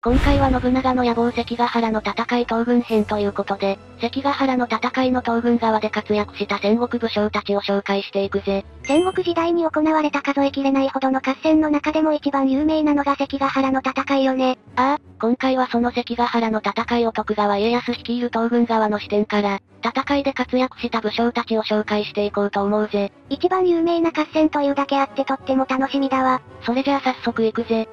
今回は信長の野望関ヶ原の戦い東軍編ということで、関ヶ原の戦いの東軍側で活躍した戦国武将たちを紹介していくぜ。戦国時代に行われた数えきれないほどの合戦の中でも一番有名なのが関ヶ原の戦いよね。ああ、今回はその関ヶ原の戦いを徳川家康率いる東軍側の視点から、戦いで活躍した武将たちを紹介していこうと思うぜ。一番有名な合戦というだけあってとっても楽しみだわ。それじゃあ早速行くぜ。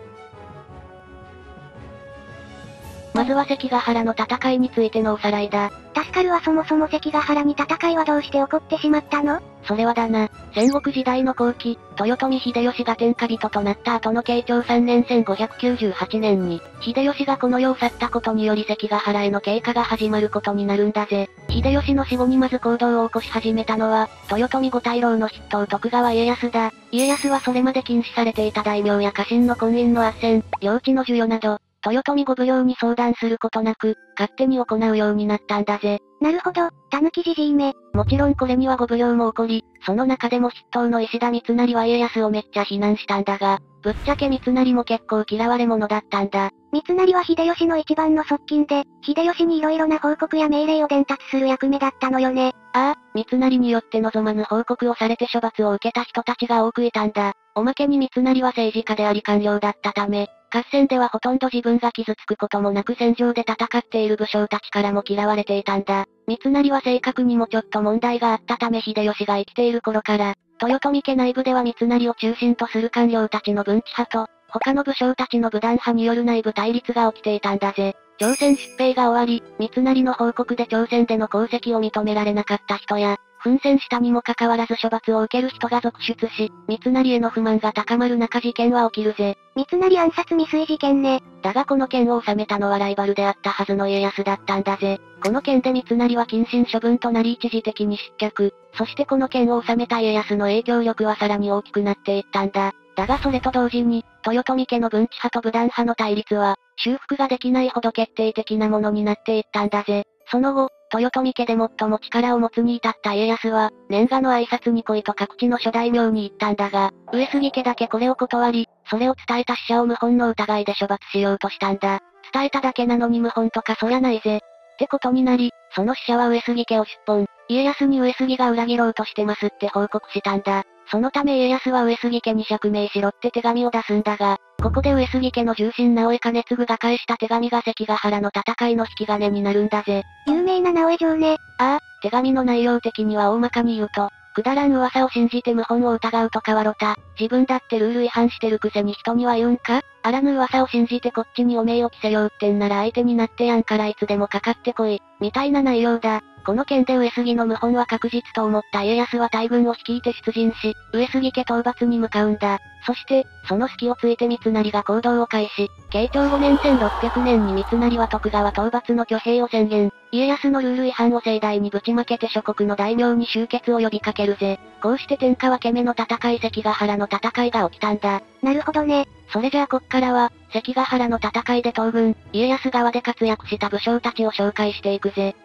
まずは関ヶ原の戦いについてのおさらいだ。助かるはそもそも関ヶ原に戦いはどうして起こってしまったの？それはだな、戦国時代の後期、豊臣秀吉が天下人となった後の慶長3年1598年に、秀吉がこの世を去ったことにより関ヶ原への経過が始まることになるんだぜ。秀吉の死後にまず行動を起こし始めたのは、豊臣五大老の筆頭徳川家康だ。家康はそれまで禁止されていた大名や家臣の婚姻の斡旋、領地の授与など、豊臣御奉行に相談することなく、勝手に行うようになったんだぜ。なるほど、狸じじいめ。もちろんこれには御奉行も起こり、その中でも筆頭の石田三成は家康をめっちゃ非難したんだが、ぶっちゃけ三成も結構嫌われ者だったんだ。三成は秀吉の一番の側近で、秀吉に色々な報告や命令を伝達する役目だったのよね。ああ、三成によって望まぬ報告をされて処罰を受けた人たちが多くいたんだ。おまけに三成は政治家であり官僚だったため、合戦ではほとんど自分が傷つくこともなく戦場で戦っている武将たちからも嫌われていたんだ。三成は性格にもちょっと問題があったため秀吉が生きている頃から、豊臣家内部では三成を中心とする官僚たちの分岐派と、他の武将たちの武断派による内部対立が起きていたんだぜ。朝鮮出兵が終わり、三成の報告で朝鮮での功績を認められなかった人や、奮戦したにもかかわらず処罰を受ける人が続出し、三成への不満が高まる中事件は起きるぜ。三成暗殺未遂事件ね。だがこの件を収めたのはライバルであったはずの家康だったんだぜ。この件で三成は謹慎処分となり一時的に失脚。そしてこの件を収めた家康の影響力はさらに大きくなっていったんだ。だがそれと同時に、豊臣家の分岐派と武断派の対立は、修復ができないほど決定的なものになっていったんだぜ。その後、豊臣家で最も力を持つに至った家康は、年賀の挨拶に来いと各地の諸大名に言ったんだが、上杉家だけこれを断り、それを伝えた死者を謀反の疑いで処罰しようとしたんだ。伝えただけなのに謀反とかそりゃないぜ。ってことになり、その使者は上杉家を出奔、家康に上杉が裏切ろうとしてますって報告したんだ。そのため家康は上杉家に釈明しろって手紙を出すんだが、ここで上杉家の重臣直江兼次が返した手紙が関ヶ原の戦いの引き金になるんだぜ。有名な直江城ね。ああ、手紙の内容的には大まかに言うと、くだらん噂を信じて謀反を疑うと変わろた。自分だってルール違反してるくせに人には言うんか？あらぬ噂を信じてこっちにお名を着せようってんなら相手になってやんからいつでもかかってこい。みたいな内容だ。この件で上杉の謀反は確実と思った家康は大軍を率いて出陣し、上杉家討伐に向かうんだ。そして、その隙をついて三成が行動を開始。慶長5年1600年に三成は徳川討伐の挙兵を宣言。家康のルール違反を盛大にぶちまけて諸国の大名に集結を呼びかけるぜ。こうして天下分け目の戦い関ヶ原の戦いが起きたんだ。なるほどね。それじゃあこっからは、関ヶ原の戦いで東軍、家康側で活躍した武将たちを紹介していくぜ。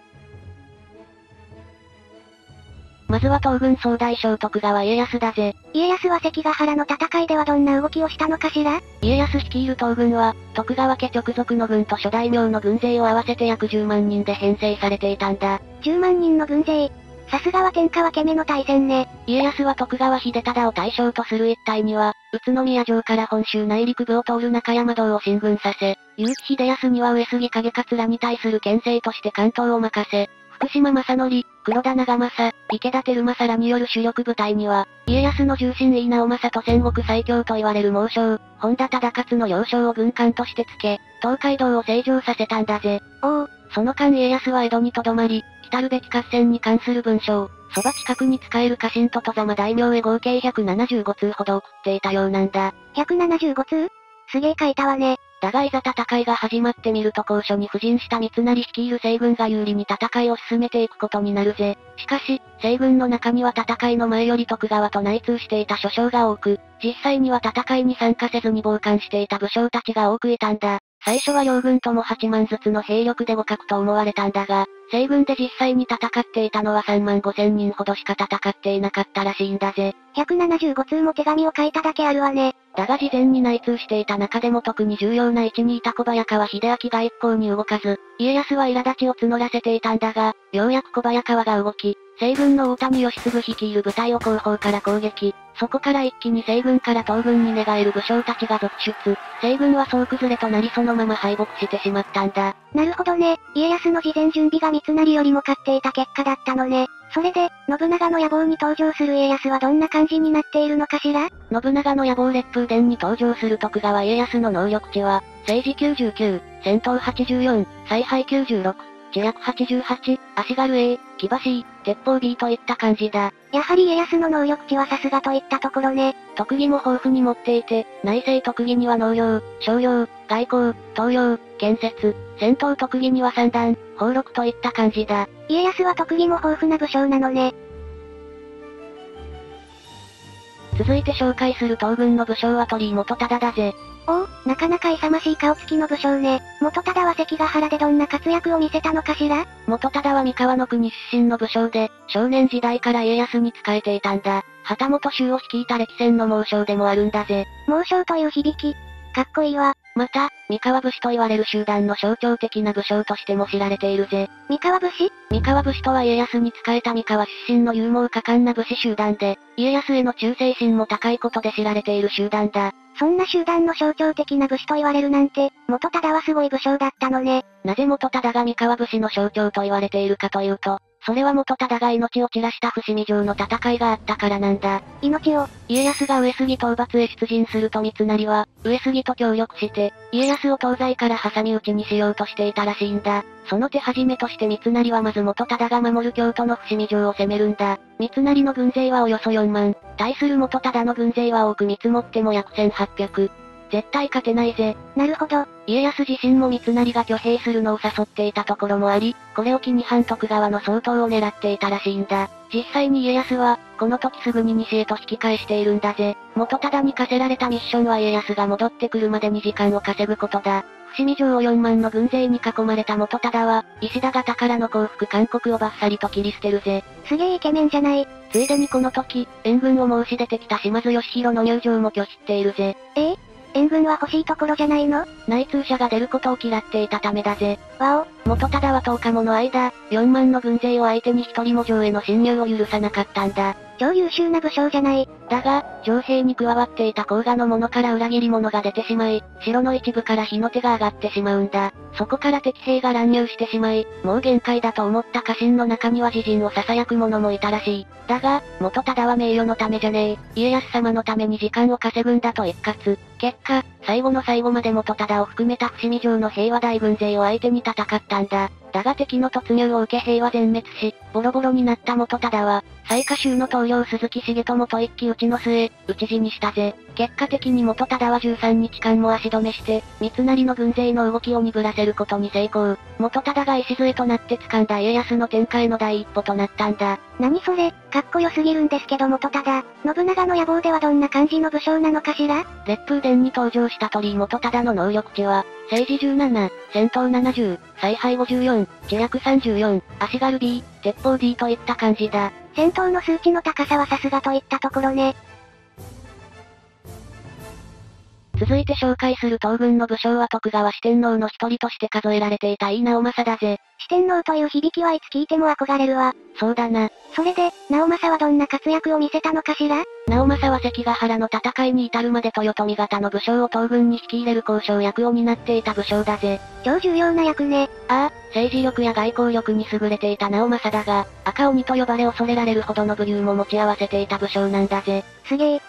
まずは東軍総大将徳川家康だぜ。家康は関ヶ原の戦いではどんな動きをしたのかしら？家康率いる東軍は、徳川家直属の軍と諸大名の軍勢を合わせて約10万人で編成されていたんだ。10万人の軍勢。さすがは天下分け目の大戦ね。家康は徳川秀忠を対象とする一帯には、宇都宮城から本州内陸部を通る中山道を進軍させ、結城秀康には上杉景勝らに対する牽制として関東を任せ、福島正則、黒田長政、池田照正らによる主力部隊には、家康の重臣井直政と戦国最強と言われる猛将、本田忠勝の要衝を軍艦として付け、東海道を成長させたんだぜ。おお、その間家康は江戸に留まり、来るべき合戦に関する文章、そば近くに使える家臣と戸様大名へ合計175通ほど送っていたようなんだ。175通？すげえ書いたわね。だがいざ戦いが始まってみると高所に布陣した三成率いる西軍が有利に戦いを進めていくことになるぜ。しかし、西軍の中には戦いの前より徳川と内通していた諸将が多く、実際には戦いに参加せずに傍観していた武将たちが多くいたんだ。最初は両軍とも8万ずつの兵力で互角と思われたんだが、西軍で実際に戦っていたのは3万5千人ほどしか戦っていなかったらしいんだぜ。175通も手紙を書いただけあるわね。だが事前に内通していた中でも特に重要な位置にいた小早川秀明が一向に動かず、家康は苛立ちを募らせていたんだが、ようやく小早川が動き、西軍の大谷義継率いる部隊を後方から攻撃。そこから一気に西軍から東軍に寝返る武将たちが続出。西軍は総崩れとなりそのまま敗北してしまったんだ。なるほどね。家康の事前準備が三成よりも勝っていた結果だったのね。それで、信長の野望に登場する家康はどんな感じになっているのかしら？信長の野望烈風伝に登場する徳川家康の能力値は、政治99、戦闘84、采配96、知略88、足軽 A、騎馬 C、鉄砲 B といった感じだ。やはり家康の能力値はさすがといったところね。特技も豊富に持っていて、内政特技には農業、商業、外交、東洋、建設、戦闘特技には三段、宝禄といった感じだ。家康は特技も豊富な武将なのね。続いて紹介する東軍の武将は鳥居元忠だぜ。おお、なかなか勇ましい顔つきの武将ね。元忠は関ヶ原でどんな活躍を見せたのかしら？元忠は三河の国出身の武将で、少年時代から家康に仕えていたんだ。旗本衆を率いた歴戦の猛将でもあるんだぜ。猛将という響き。かっこいいわ。また、三河武士と言われる集団の象徴的な武将としても知られているぜ。三河武士？三河武士とは家康に仕えた三河出身の勇猛果敢な武士集団で、家康への忠誠心も高いことで知られている集団だ。そんな集団の象徴的な武士と言われるなんて、元忠はすごい武将だったのね。なぜ元忠が三河武士の象徴と言われているかというと、それは元忠が命を散らした伏見城の戦いがあったからなんだ。命を家康が上杉討伐へ出陣すると三成は、上杉と協力して、家康を東西から挟み撃ちにしようとしていたらしいんだ。その手始めとして三成はまず元忠が守る京都の伏見城を攻めるんだ。三成の軍勢はおよそ4万、対する元忠の軍勢は多く見積もっても約1800。絶対勝てないぜ。なるほど。家康自身も三成が挙兵するのを誘っていたところもあり、これを機に反徳川の総統を狙っていたらしいんだ。実際に家康は、この時すぐに西へと引き返しているんだぜ。元忠に課せられたミッションは家康が戻ってくるまでに時間を稼ぐことだ。伏見城を4万の軍勢に囲まれた元忠は、石田方からの降伏勧告をバッサリと切り捨てるぜ。すげえイケメンじゃない。ついでにこの時、援軍を申し出てきた島津義弘の入城も拒否っているぜ。ええ？援軍は欲しいところじゃないの？内通者が出ることを嫌っていたためだぜ。わお。元忠は10日もの間、4万の軍勢を相手に一人も城への侵入を許さなかったんだ。超優秀な武将じゃない。だが、城兵に加わっていた甲賀の者から裏切り者が出てしまい、城の一部から火の手が上がってしまうんだ。そこから敵兵が乱入してしまい、もう限界だと思った家臣の中には自陣を囁く者もいたらしい。だが、元忠は名誉のためじゃねえ、家康様のために時間を稼ぐんだと一括。結果、最後の最後まで元忠を含めた伏見城の平和大軍勢を相手に戦ったんだ。だが敵の突入を受け兵は全滅し、ボロボロになった元忠は、最下衆の東洋鈴木重友と一騎打ちの末、討ち死にしたぜ。結果的に元忠は13日間も足止めして、三成の軍勢の動きを鈍らせることに成功。元忠が礎となって掴んだ家康の天下への第一歩となったんだ。何それ、かっこよすぎるんですけど元忠。信長の野望ではどんな感じの武将なのかしら？烈風伝に登場した鳥居元忠の能力値は、政治17、戦闘70、采配54、知略34、足軽 B、鉄砲 D といった感じだ。戦闘の数値の高さはさすがといったところね。続いて紹介する東軍の武将は徳川四天王の一人として数えられていた井伊直政だぜ。四天王という響きはいつ聞いても憧れるわ。そうだな。それで、直政はどんな活躍を見せたのかしら？直政は関ヶ原の戦いに至るまで豊臣方の武将を東軍に引き入れる交渉役を担っていた武将だぜ。超重要な役ね。ああ、政治力や外交力に優れていた直政だが、赤鬼と呼ばれ恐れられるほどの武勇も持ち合わせていた武将なんだぜ。すげえ。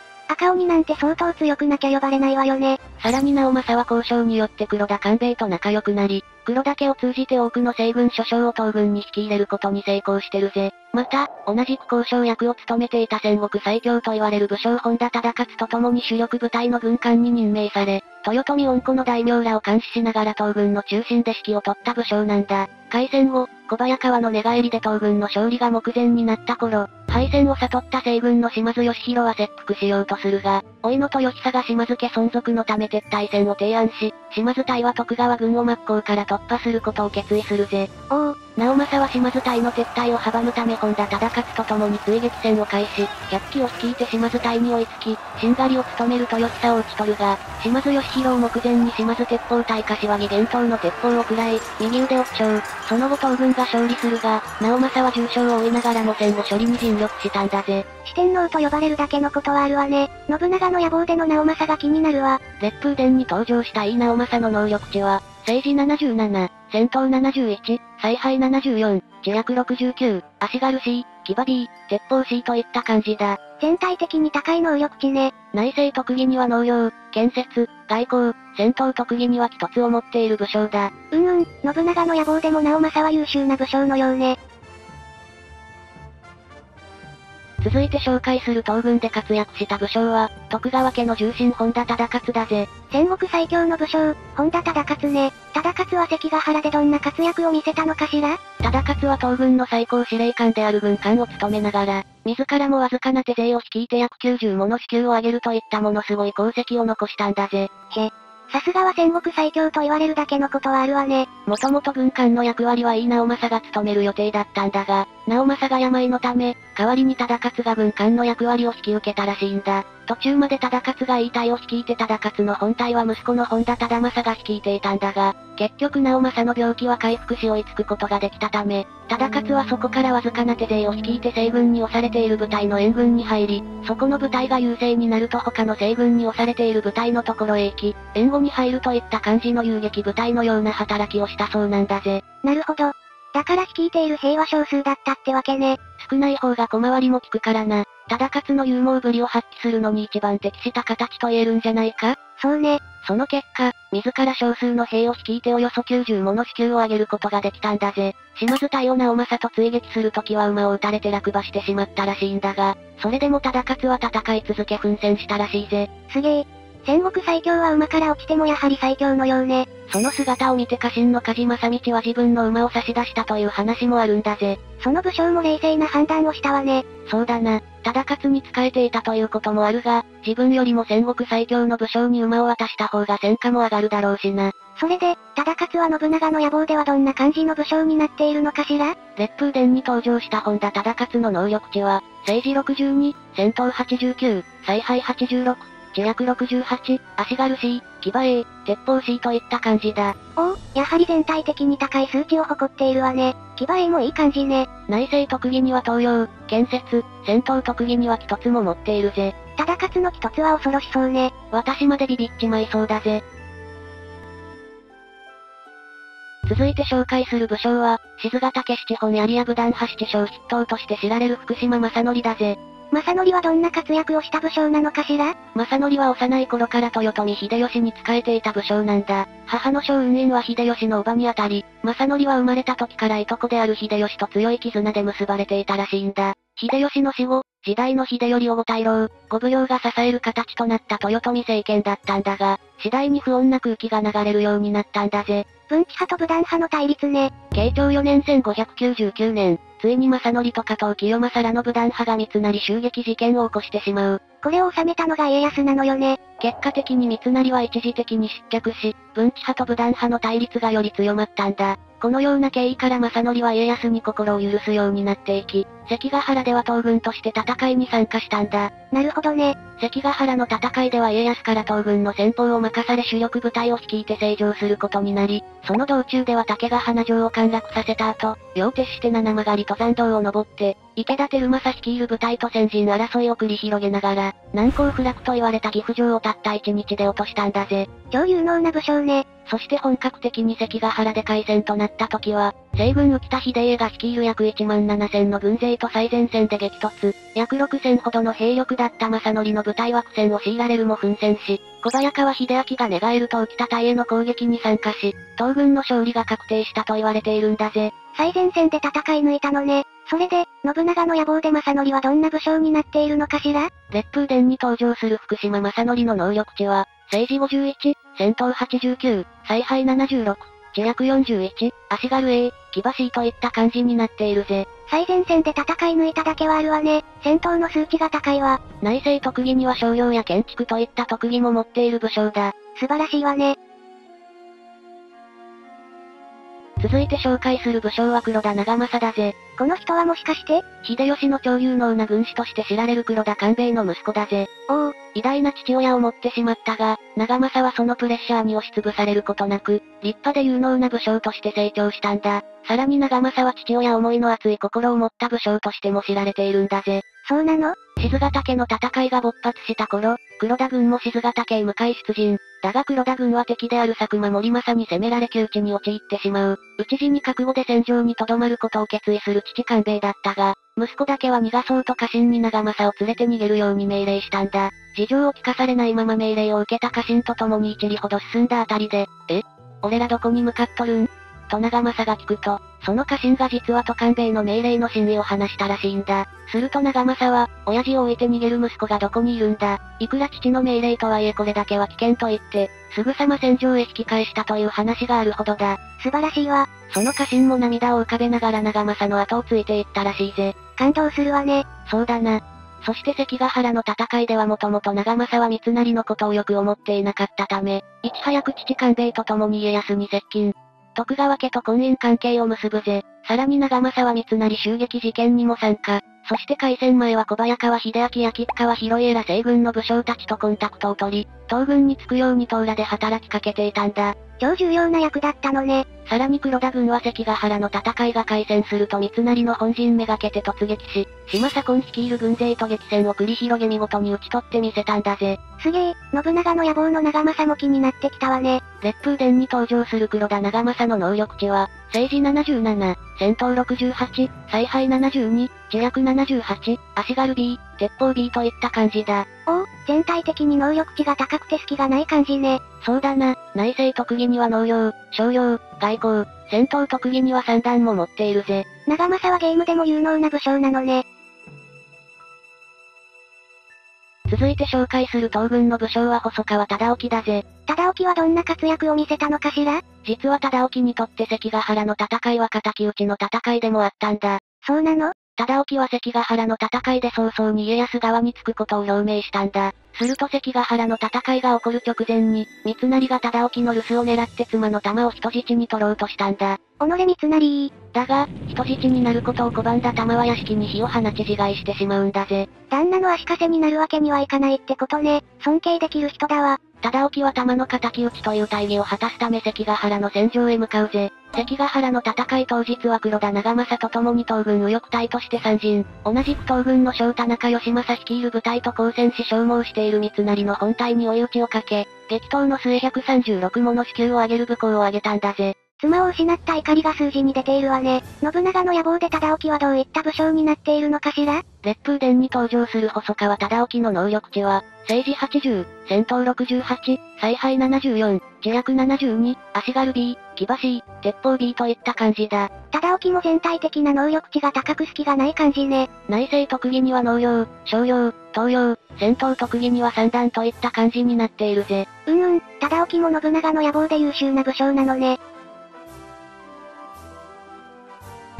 鬼なんて相当強くなきゃ呼ばれないわよね。さらに直政は交渉によって黒田官兵衛と仲良くなり、黒田家を通じて多くの西軍諸将を東軍に引き入れることに成功してるぜ。また、同じく交渉役を務めていた戦国最強と言われる武将本田忠勝と共に主力部隊の軍艦に任命され、豊臣恩子の大名らを監視しながら東軍の中心で指揮を取った武将なんだ。開戦後、小早川の寝返りで東軍の勝利が目前になった頃、敗戦を悟った西軍の島津義弘は切腹しようとするが、老いの豊久が島津家存続のため撤退戦を提案し、島津隊は徳川軍を真っ向から突破することを決意するぜ。おお、直政は島津隊の撤退を阻むため本田忠勝と共に追撃戦を開始、100機を率いて島津隊に追いつき、しんがりを務める豊久を討ち取るが、島津義弘を目前に島津鉄砲隊柏木厳冬の鉄砲を食らい、右腕を負傷。その後東軍が勝利するが、直政は重傷を負いながらも戦後処理に尽力したんだぜ。四天王と呼ばれるだけのことはあるわね。信長の野望での直政が気になるわ。烈風伝に登場した井直政の能力値は、政治77、戦闘71、采配74、自略69、足軽 C、騎馬 B、鉄砲 C といった感じだ。全体的に高い能力値ね。内政特技には農業、建設、外交、戦闘特技には一つを持っている武将だ。うんうん、信長の野望でも直政は優秀な武将のようね。続いて紹介する東軍で活躍した武将は、徳川家の重臣本田忠勝だぜ。戦国最強の武将、本田忠勝ね。忠勝は関ヶ原でどんな活躍を見せたのかしら？忠勝は東軍の最高司令官である軍艦を務めながら、自らもわずかな手勢を率いて約90もの支給を上げるといったものすごい功績を残したんだぜ。へ、さすがは戦国最強と言われるだけのことはあるわね。もともと軍艦の役割は井直政が務める予定だったんだが、直政が病のため、代わりに忠勝が軍艦の役割を引き受けたらしいんだ。途中まで忠勝が言い体を率いて忠勝の本体は息子の本田忠政が率いていたんだが、結局直政の病気は回復し追いつくことができたため、忠勝はそこからわずかな手勢を率いて西軍に押されている部隊の援軍に入り、そこの部隊が優勢になると他の西軍に押されている部隊のところへ行き、援護に入るといった感じの遊撃部隊のような働きをしたそうなんだぜ。なるほど。だから率いている兵は少数だったってわけね。少ない方が小回りも効くからな。忠勝の勇猛ぶりを発揮するのに一番適した形と言えるんじゃないか？そうね。その結果、自ら少数の兵を率いておよそ90もの支給を上げることができたんだぜ。島津隊を直政と追撃するときは馬を撃たれて落馬してしまったらしいんだが、それでも忠勝は戦い続け奮戦したらしいぜ。すげえ。戦国最強は馬から落ちてもやはり最強のようね。その姿を見て家臣の梶正道は自分の馬を差し出したという話もあるんだぜ。その武将も冷静な判断をしたわね。そうだな。忠勝に仕えていたということもあるが、自分よりも戦国最強の武将に馬を渡した方が戦果も上がるだろうしな。それで、忠勝は信長の野望ではどんな感じの武将になっているのかしら？烈風伝に登場した本田忠勝の能力値は、政治62、戦闘89、采配86、自略68、足軽 C、騎馬 A、鉄砲 C といった感じだ。おお、やはり全体的に高い数値を誇っているわね。騎馬 A もいい感じね。内政特技には東洋、建設、戦闘特技には一つも持っているぜ。忠勝の一つは恐ろしそうね。私までビビっちまいそうだぜ。続いて紹介する武将は、静ヶ岳七本槍や武断派七将筆頭として知られる福島正則だぜ。正則はどんな活躍をした武将なのかしら？正則は幼い頃から豊臣秀吉に仕えていた武将なんだ。母の将雲院は秀吉の叔母にあたり、正則は生まれた時からいとこである秀吉と強い絆で結ばれていたらしいんだ。秀吉の死後、時代の秀頼小五大老、五奉行が支える形となった豊臣政権だったんだが、次第に不穏な空気が流れるようになったんだぜ。文治派と武断派の対立ね。慶長4年1599年、ついに正則と加藤清正らの武断派が三成襲撃事件を起こしてしまう。これを収めたのが家康なのよね。結果的に三成は一時的に失脚し、文治派と武断派の対立がより強まったんだ。このような経緯から正則は家康に心を許すようになっていき、関ヶ原では東軍として戦いに参加したんだ。なるほどね。関ヶ原の戦いでは家康から東軍の先方を任され主力部隊を率いて成長することになり、その道中では竹ヶ花城を陥落させた後、夜を徹して七曲り登山道を登って、池田照正率いる部隊と先陣争いを繰り広げながら、難攻不落と言われた岐阜城をたった一日で落としたんだぜ。超有能な武将ね。そして本格的に関ヶ原で開戦となった時は、西軍浮田秀家が率いる約1万7000の軍勢と最前線で激突、約6000ほどの兵力だった正則の部隊は苦戦を強いられるも奮戦し、小早川秀明が寝返ると浮田隊への攻撃に参加し、東軍の勝利が確定したと言われているんだぜ。最前線で戦い抜いたのね。それで、信長の野望で正則はどんな武将になっているのかしら？烈風伝に登場する福島正則の能力値は、政治51、戦闘89、采配76、自略41、足軽 A、騎馬 C といった感じになっているぜ。最前線で戦い抜いただけはあるわね。戦闘の数値が高いわ。内政特技には商業や建築といった特技も持っている武将だ。素晴らしいわね。続いて紹介する武将は黒田長政だぜ。この人はもしかして？秀吉の超有能な軍師として知られる黒田官兵衛の息子だぜ。おお、偉大な父親を持ってしまったが、長政はそのプレッシャーに押しつぶされることなく、立派で有能な武将として成長したんだ。さらに長政は父親思いの熱い心を持った武将としても知られているんだぜ。そうなの？静ヶ岳の戦いが勃発した頃、黒田軍も静ヶ岳へ向かい出陣。だが黒田軍は敵である佐久間森政に攻められ窮地に陥ってしまう。討ち死に覚悟で戦場に留まることを決意する父官兵衛だったが、息子だけは逃がそうと家臣に長政を連れて逃げるように命令したんだ。事情を聞かされないまま命令を受けた家臣と共に一里ほど進んだあたりで、え？俺らどこに向かっとるん？と長政が聞くと、その家臣が実は都官兵衛の命令の真意を話したらしいんだ。すると長政は、親父を置いて逃げる息子がどこにいるんだ。いくら父の命令とはいえこれだけは危険と言って、すぐさま戦場へ引き返したという話があるほどだ。素晴らしいわ。その家臣も涙を浮かべながら長政の後をついていったらしいぜ。感動するわね。そうだな。そして関ヶ原の戦いではもともと長政は三成のことをよく思っていなかったため、いち早く父官兵衛と共に家康に接近。徳川家と婚姻関係を結ぶぜ。さらに長政は三成襲撃事件にも参加。そして開戦前は小早川秀明や吉川広家ら西軍の武将たちとコンタクトを取り、東軍に着くように東羅で働きかけていたんだ。超重要な役だったのね。さらに黒田軍は関ヶ原の戦いが開戦すると三成の本陣めがけて突撃し、島左近率いる軍勢と激戦を繰り広げ見事に討ち取ってみせたんだぜ。すげえ、信長の野望の長政も気になってきたわね。烈風伝に登場する黒田長政の能力値は、政治77、戦闘68、采配72、自略78、足軽 B、鉄砲 B といった感じだ。おお、全体的に能力値が高くて隙がない感じね。そうだな、内政特技には農業、商業、外交、戦闘特技には三段も持っているぜ。長政はゲームでも有能な武将なのね。続いて紹介する東軍の武将は細川忠興だぜ。忠興はどんな活躍を見せたのかしら？実は忠興にとって関ヶ原の戦いは敵討ちの戦いでもあったんだ。そうなの？忠興は関ヶ原の戦いで早々に家康側につくことを表明したんだ。すると関ヶ原の戦いが起こる直前に、三成が忠興の留守を狙って妻の玉を人質に取ろうとしたんだ。己三成だが、人質になることを拒んだ玉は屋敷に火を放ち自害してしまうんだぜ。旦那の足かせになるわけにはいかないってことね。尊敬できる人だわ。忠興は玉の敵討ちという大義を果たすため関ヶ原の戦場へ向かうぜ。関ヶ原の戦い当日は黒田長政と共に東軍右翼隊として参陣。同じく東軍の小田中義政率いる部隊と交戦し消耗している三成の本隊に追い打ちをかけ、激闘の末136もの死球を挙げる武功を挙げたんだぜ。妻を失った怒りが数字に出ているわね。信長の野望で忠興はどういった武将になっているのかしら？烈風伝に登場する細川忠興の能力値は、政治80、戦闘68、采配74、自略72、足軽 B、騎馬 C、鉄砲 B といった感じだ。忠興も全体的な能力値が高く隙がない感じね。内政特技には農業、商業、東洋、戦闘特技には三段といった感じになっているぜ。うんうん、忠興も信長の野望で優秀な武将なのね。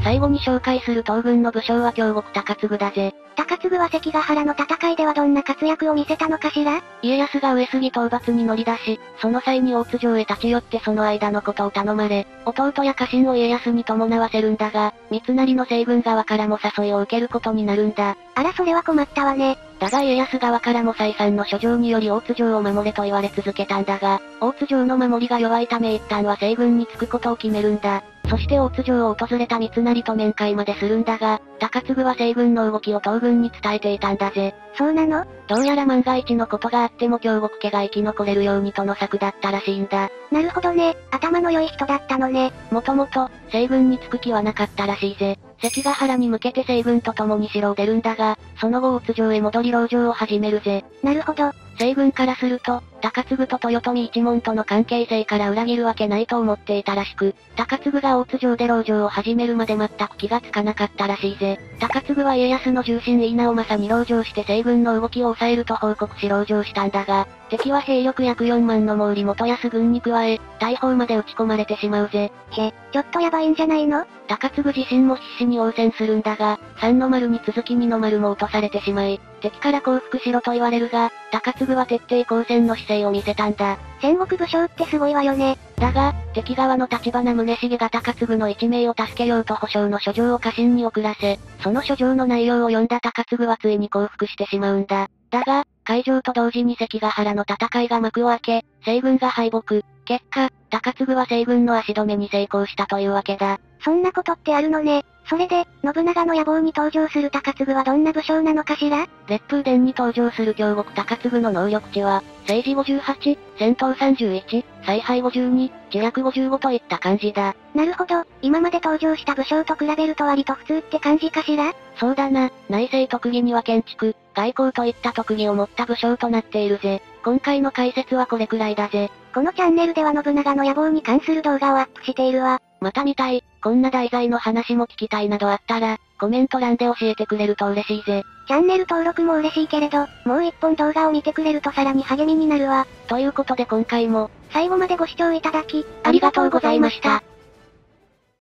最後に紹介する東軍の武将は京極高次だぜ。高次は関ヶ原の戦いではどんな活躍を見せたのかしら？家康が上杉討伐に乗り出し、その際に大津城へ立ち寄ってその間のことを頼まれ、弟や家臣を家康に伴わせるんだが、三成の西軍側からも誘いを受けることになるんだ。あらそれは困ったわね。だが家康側からも再三の書状により大津城を守れと言われ続けたんだが、大津城の守りが弱いため一旦は西軍につくことを決めるんだ。そして大津城を訪れた三成と面会までするんだが、高次は西軍の動きを東軍に伝えていたんだぜ。そうなの？どうやら万が一のことがあっても京極家が生き残れるようにとの策だったらしいんだ。なるほどね、頭の良い人だったのね。もともと、西軍につく気はなかったらしいぜ。関ヶ原に向けて西軍と共に城を出るんだが、その後大津城へ戻り籠城を始めるぜ。なるほど。西軍からすると、高継と豊臣一門との関係性から裏切るわけないと思っていたらしく、高継が大津城で籠城を始めるまで全く気がつかなかったらしいぜ。高継は家康の重臣井直政に籠城して西軍の動きを抑えると報告し籠城したんだが、敵は兵力約4万の毛利元康軍に加え、大砲まで撃ち込まれてしまうぜ。へ、ちょっとやばいんじゃないの？高継自身も必死に応戦するんだが、三の丸に続き二の丸も落とされてしまい、敵から降伏しろと言われるが、高継は徹底抗戦の姿勢を見せたんだ。戦国武将ってすごいわよね。だが、敵側の立花宗茂が高継の一命を助けようと保証の書状を家臣に送らせ、その書状の内容を読んだ高継はついに降伏してしまうんだ。だが、会場と同時に関ヶ原の戦いが幕を開け、西軍が敗北。結果、高継は西軍の足止めに成功したというわけだ。そんなことってあるのね。それで、信長の野望に登場する高継はどんな武将なのかしら？烈風伝に登場する京極高継の能力値は、政治58、戦闘31、采配52、自略55といった感じだ。なるほど、今まで登場した武将と比べると割と普通って感じかしら？そうだな、内政特技には建築、外交といった特技を持った武将となっているぜ。今回の解説はこれくらいだぜ。このチャンネルでは信長の野望に関する動画をアップしているわ。また見たい、こんな題材の話も聞きたいなどあったら、コメント欄で教えてくれると嬉しいぜ。チャンネル登録も嬉しいけれど、もう一本動画を見てくれるとさらに励みになるわ。ということで今回も、最後までご視聴いただき、ありがとうございました。